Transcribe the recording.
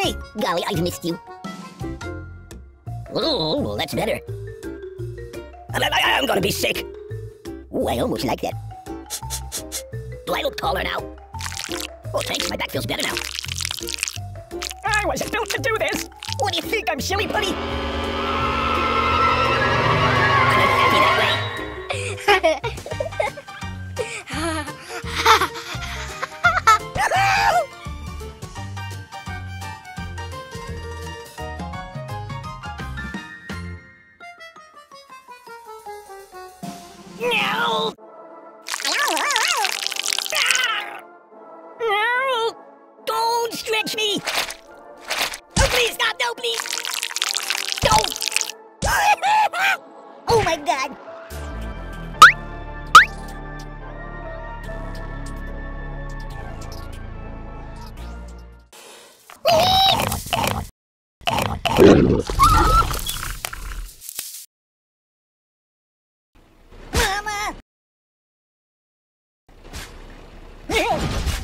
Hey, golly, I've missed you. Oh, that's better. I, am gonna be sick. Ooh, I almost like that. Do I look taller now? Oh, thanks, my back feels better now. I wasn't built to do this. What do you think, I'm silly putty? No! No! Don't stretch me! Oh, please! No, please! Don't! oh my god! 诶 呦